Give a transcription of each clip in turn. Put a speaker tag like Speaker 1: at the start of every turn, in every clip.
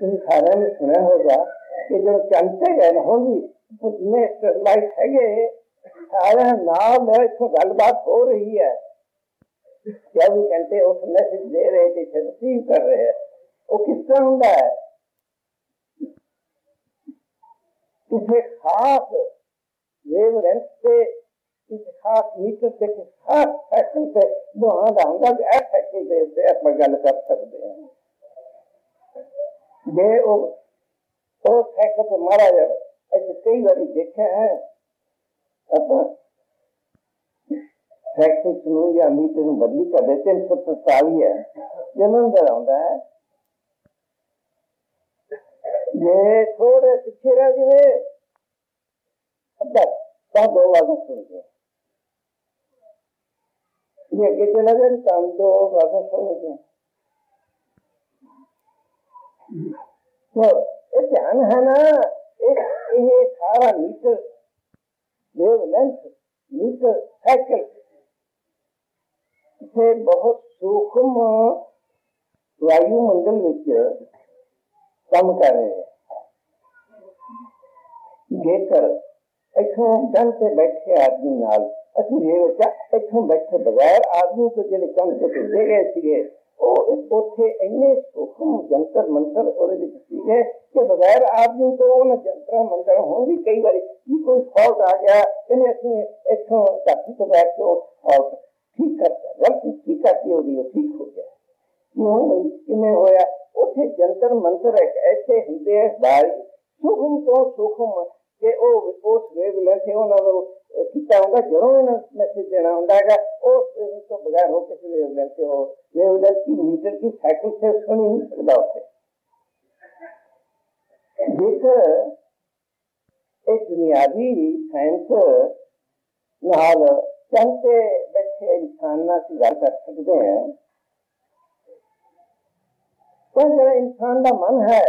Speaker 1: संसारण सुना होगा कि जो चलते गए ना होगी उसमें लाइट है सारा नाम है इसको गलबात हो रही है क्या वो कहते उस मैसेज दे रहे थे फिर रिसीव कर रहे हैं वो किस तरह होता है किसी खास वेवलेंथ से किसी खास मीटर से किसी खास फैक्टर से जो हाँ होगा ऐसा फैक्टर से पर गल कर सकते हैं जे वो वो फैक्ट महाराज ऐसे कई बार देखे हैं अपन ਪ੍ਰੈਕਟਿਸ ਨੂੰ ਜਾਂ ਮੀਟਰ ਨੂੰ ਬਦਲੀ ਕਰ ਦੇ 347 ਹੈ ਜਲੰਧਰ ਆਉਂਦਾ ਹੈ ਜੇ ਥੋੜੇ ਪਿੱਛੇ ਰਹਿ ਜਵੇ ਅੱਧਾ ਤਾਂ ਦੋ ਵਾਰ ਸੁਣ ਕੇ ये ਅੱਗੇ ਚਲਾ ਜਾਏ ਤਾਂ ਦੋ ਵਾਰ ਸੁਣ ਕੇ तो ये ध्यान है ना ये सारा मीटर वेवलेंथ मीटर साइकिल ਇੱਥੇ ਬਹੁਤ ਸੂਖਮ ਵਾਯੂਮੰਡਲ ਵਿੱਚ ਕੰਮ ਕਰ ਰਹੇ ਹੈ ਜੇਕਰ ਇੱਥੋਂ ਜਨ ਤੇ ਬੈਠੇ ਆਦਮੀ ਨਾਲ ਅਸੀਂ ਇਹ ਬੱਚਾ ਇੱਥੋਂ ਬੈਠੇ ਬਗੈਰ ਆਦਮੀ ਤੋਂ ਜਿਹੜੇ ਕੰਮ ਤੇ ਭੇਜੇ ਗਏ ਸੀਗੇ ਉਹ ਉੱਥੇ ਇੰਨੇ ਸੂਖਮ ਜੰਤਰ ਮੰਤਰ ਉਹਦੇ ਵਿੱਚ ਸੀਗੇ ਕਿ ਬਗੈਰ ਆਦਮੀ ਤੋਂ ਉਹਨਾਂ ਜੰਤਰ ਮੰਤਰ ਹੋਣ ਵੀ ਕਈ ਵਾਰੀ ਕੀ ਕੋਈ ਫਾਲਟ ਆ ਗਿਆ ਕਹਿੰਦੇ ਅਸੀਂ ਇੱਥੋਂ ਧਰਤੀ ਤੋਂ ਬੈਠ ਕੇ ਉਹ ਫਾਲਟ ਠੀਕ ਕਰਤਾ ਗਲਤੀ ਠੀਕ ਕਰਤੀ ਉਹਦੀ ਉਹ ਠੀਕ ਹੋ ਗਿਆ ਕਿਉਂ ਕਿਵੇਂ ਹੋਇਆ ਉੱਥੇ ਜੰਤਰ ਮੰਤਰ ਇੱਕ ਐਸੇ ਹੁੰਦੇ ਆ ਬਾਈ ਸੁਖਮ ਤੋਂ ਸੁਖਮ ਕਿ ਉਹ ਉਸ ਵੇਵਲੈਂਥ ਉਹਨਾਂ ਨੂੰ ਕੀਤਾ ਹੁੰਦਾ ਜਦੋਂ ਇਹਨਾਂ ਮੈਸੇਜ ਦੇਣਾ ਹੁੰਦਾ ਹੈਗਾ ਉਸ ਤੋਂ ਬਗੈਰ ਹੋ ਕਿਸੇ ਨੇ ਉਹਨਾਂ ਤੇ ਹੋ ਨੇ ਉਹਨਾਂ ਦੀ ਮੀਟਰ ਦੀ ਸਾਈਕਲ ਸੇ ਸੁਣੀ ਨਹੀਂ ਸਕਦਾ ਉੱਥੇ ਜੇਕਰ ਇਹ ਦੁਨਿਆਵੀ ਸਾਇੰਸ ਨਾਲ ਚੰਦੇ ਬੱਚੇ ਇਨਸਾਨਾਂ ਦੀ ਗੱਲ ਕਰ ਸਕਦੇ ਆ ਤਾਂ ਜਿਹੜਾ ਇਨਸਾਨ ਦਾ ਮਨ ਹੈ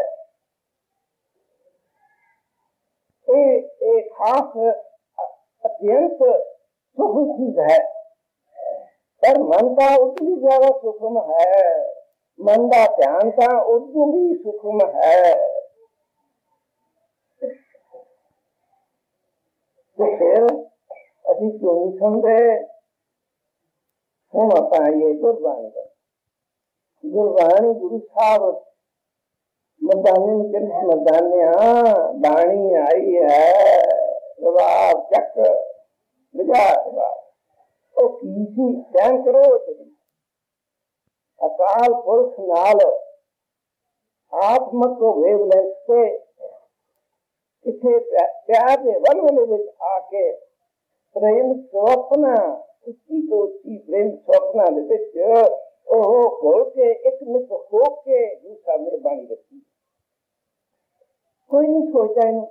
Speaker 1: ਇਹ ਇਹ ਖਾਸ अत्यंत सुख चीज़ है पर मन का उतनी ज़्यादा सुखम है। मन का ध्यान का उतनी सुखम है। तो फिर अभी क्यों नहीं समझे हम अपना ये गुरबाणी गुरबाणी गुरु साहब मदानी मदान्या, बाणी आई है। ਬਾਣੀ ਆਈ ਹੈ ਜਵਾਬ ਚੱਕ ਲਿਜਾ ਜਵਾਬ ਉਹ ਕੀ ਸੀ ਧਿਆਨ ਕਰੋ ਜੀ ਅਕਾਲ ਪੁਰਖ ਨਾਲ ਆਤਮਕ ਵੇਵਲੈਂਥ ਤੇ ਇਥੇ ਪਿਆਰ ਦੇ ਵਲਵਲੇ ਵਿੱਚ ਆ ਕੇ ਪ੍ਰੇਮ ਸੁਪਨਾ ਉੱਚੀ ਤੋਂ ਉੱਚੀ ਪ੍ਰੇਮ ਸੁਪਨਾ ਦੇ ਵਿੱਚ ਉਹ ਕੋਲ ਕੇ ਇੱਕ ਮਿੱਕ ਹੋ ਕੇ ਜੀ ਸਾਹਮਣੇ ਬਾਣੀ ਰੱਖੀ ਕੋਈ ਨਹੀਂ ਸੋਚਦਾ ਇਹਨੂੰ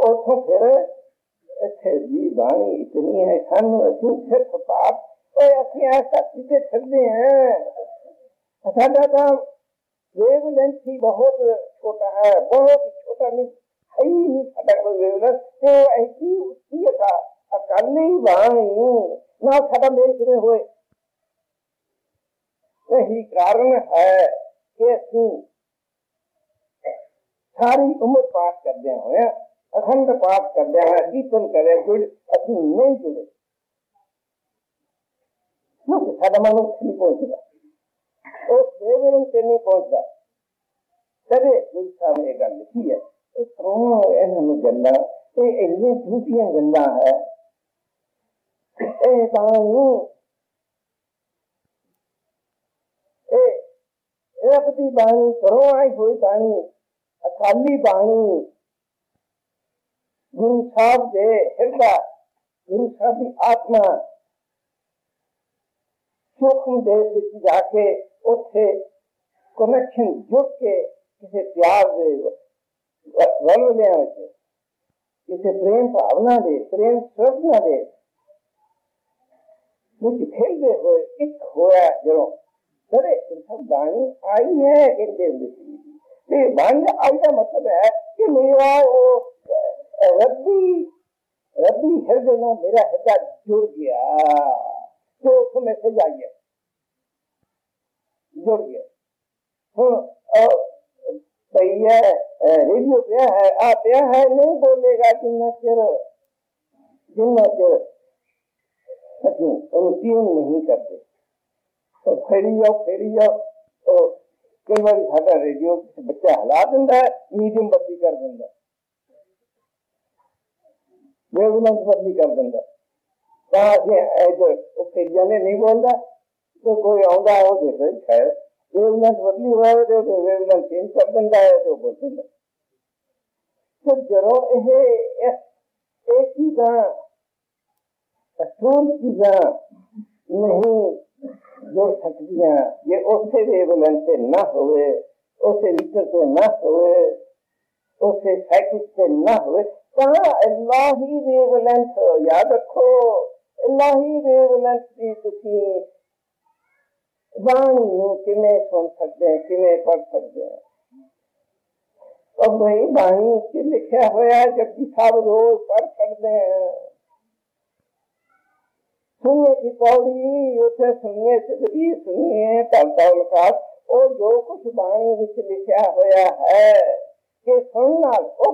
Speaker 1: और तो फिर ठेरजी बाणी इतनी है सानू असू सिर्फ़ पाप। ओए असि ऐसा सीधे छड़दे हैं। अच्छा, साडा काम वेवलेंथ ही बहुत छोटा है, बहुत छोटा नहीं, है ही नहीं साडा वेवलेंथ। तो ऐसी उसकी था अकाली बाणी ना साडा मेल किवें होए। यही कारण है कि असू सारी उम्र पास करदे होया અખંડ પાપ કર્યા દીપન કરે જોડે પછી નહીં જોડે શું સાદામાં નથી પહોંચતા वो केवल तेने पहुँचा तदे गुस्सा में गल लिखी है तो कौन ऐसा में गंदा? ये इतने झूठियाँ गंदा है। ए पानु ए अकाली बाणी ਆਈ ਹੋਈ ਬਾਣੀ ਅਕਾਲੀ ਬਾਣੀ ਗੁਰੂ ਸਾਹਿਬ ਦੇ ਹਿਰਦਾ ਗੁਰੂ ਸਾਹਿਬ ਦੀ ਆਤਮਾ ਸੂਖਮ ਦੇ ਵਿੱਚ ਜਾ ਕੇ ਉੱਥੇ ਕਨੈਕਸ਼ਨ ਜੁੜ ਕੇ ਕਿਸੇ ਪਿਆਰ ਦੇ ਰਲਵਿਆਂ ਵਿੱਚ ਕਿਸੇ ਪ੍ਰੇਮ ਭਾਵਨਾ ਦੇ ਪ੍ਰੇਮ ਸਰਵਨਾ ਦੇ ਵਿੱਚ ਖੇਡਦੇ ਹੋਏ ਇੱਕ ਹੋਇਆ ਜਦੋਂ ਸਰੇ ਸਭ ਬਾਣੀ ਆਈ ਹੈ ਕਹਿੰਦੇ ਹੁੰਦੇ ਸੀ ਤੇ ਬਾਣੀ ਆਈ ਦਾ ਮਤਲਬ ਹੈ ਕਿ ਮੇਰਾ ਉਹ रबी रबी हृदय में मेरा हृदय जुड़ गया तो उसमें से जाइए जुड़ गया। हूँ भैया रेडियो पे है आ पे है, नहीं बोलेगा जिन्ना चिर जिन्ना चिर। रूटीन नहीं करते। तो फेरी जाओ फेरी जाओ तो कई बार साडा रेडियो बच्चा हिला दिता मीडियम बदली कर दिता वेवलेंथ बदली कर दिंदा ਤਾਂ ਅਸੀਂ ਇਧਰ ਉਹ ਫੇਰੀਆਂ ਨੇ ਨਹੀਂ ਬੋਲਦਾ ਤੇ ਕੋਈ ਆਉਂਦਾ ਉਹ ਦੇਖੇ ਖੈਰ वेवलेंथ बदली होवे ਤੇ ਉਹ वेवलेंथ ਚੇਂਜ ਕਰ ਦਿੰਦਾ ਹੈ ਤੇ ਉਹ ਬੋਲ ਦਿੰਦਾ ਤੇ ਜਦੋਂ ਇਹ ਇਹ ਚੀਜ਼ਾਂ ਅਸੂਲ ਚੀਜ਼ਾਂ ਨਹੀਂ ਜੁੜ ਸਕਦੀਆਂ ਜੇ ਉਸੇ ਵੇਵਲੈਂਥ ਤੇ ਨਾ ਹੋਵੇ ਉਸੇ ਲੀਟਰ ਤੇ ਨਾ ਹੋਵੇ ਉਸੇ ਸਾਈਕਲ ਤੇ ਨਾ ਹੋਵੇ ਤਾਂ ਅੱਲਾਹ ਹੀ ਵੇਵਲੈਂਥ ਯਾਦ ਰੱਖੋ ਅੱਲਾਹ ਹੀ ਵੇਵਲੈਂਥ ਦੀ ਤੁਸੀਂ ਬਾਣੀ ਨੂੰ ਕਿਵੇਂ ਸੁਣ ਸਕਦੇ ਕਿਵੇਂ ਪੜ ਸਕਦੇ और वही बाणी से लिखा हुआ है जबकि सब रोज पढ़ सकते हैं सुनिए की पौड़ी उसे सुनिए सिद्धि सुनिए तल का ਉਹ ਜੋ ਕੁਝ ਬਾਣੀ ਵਿੱਚ ਲਿਖਿਆ ਹੋਇਆ ਹੈ ਕਿ ਸੁਣ ਨਾਲ ਉਹ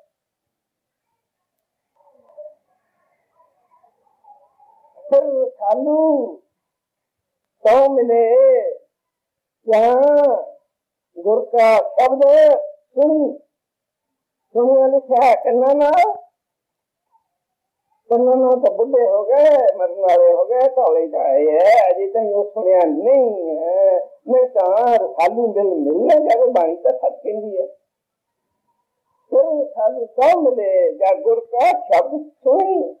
Speaker 1: फिर सालू तो मिले, यहाँ गुर का शब्द सुनी। सुनिया लिखा है कन्ना ना। कन्ना ना तो बुढ़े हो गए, मरने वाले हो गए, तौले जाए है। अजी तक वो सुनिया नहीं है। नहीं तो सालू दिल मिलने जाके बाणी तो सच कहती है। फिर सालू तो मिले, जा गुर का शब्द सुनी।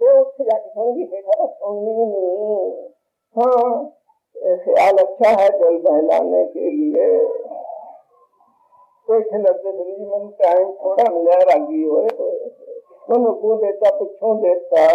Speaker 1: मैं उठ ख्याल अच्छा है जल बहलाने के लिए जी मन टाइम थोड़ा मिला रागी हो तो कूदेता पिछों देता